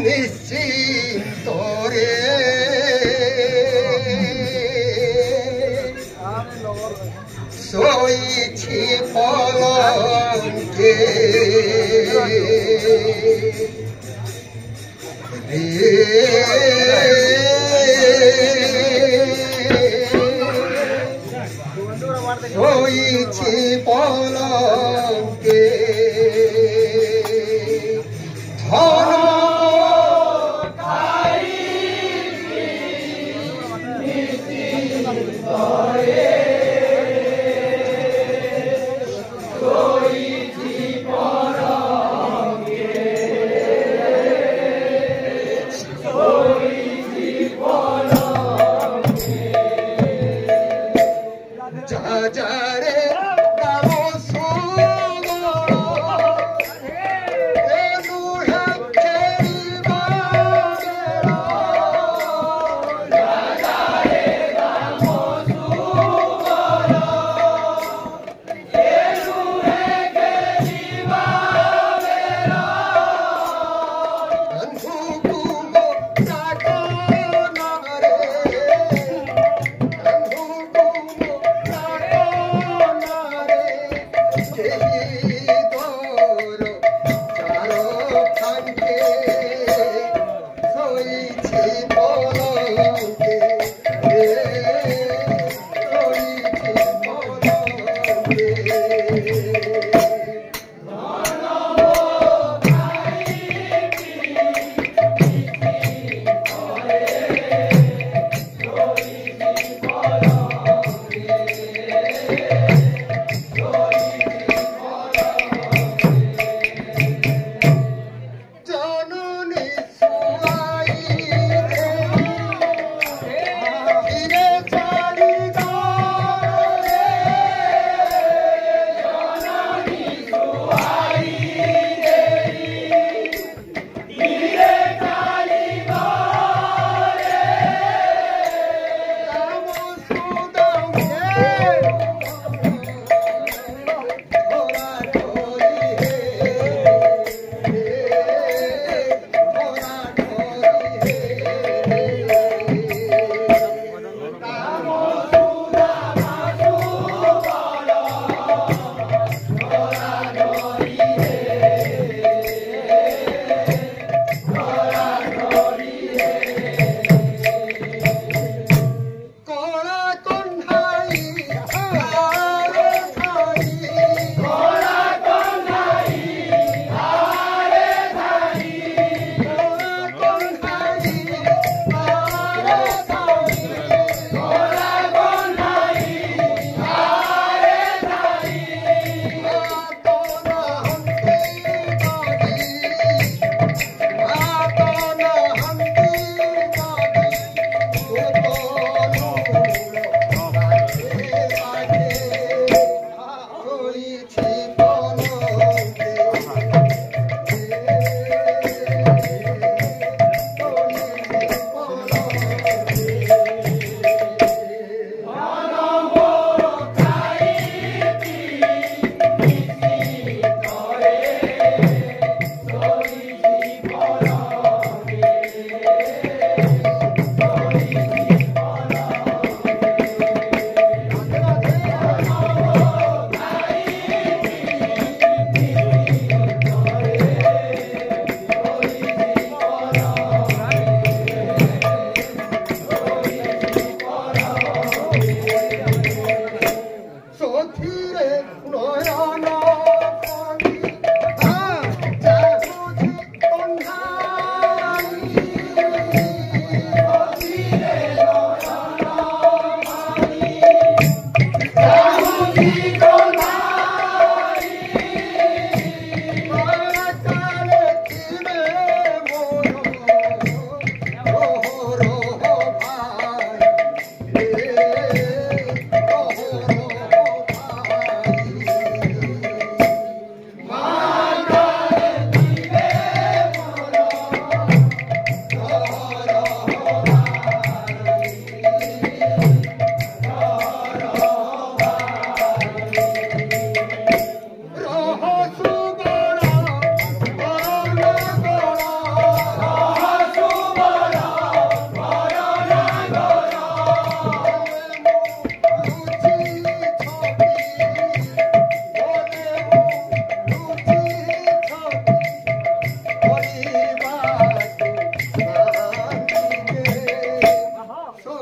নিশ্চিন্তরে শোইছি পলঙ্কে শোইছি পলঙ্কে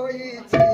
হয়েছে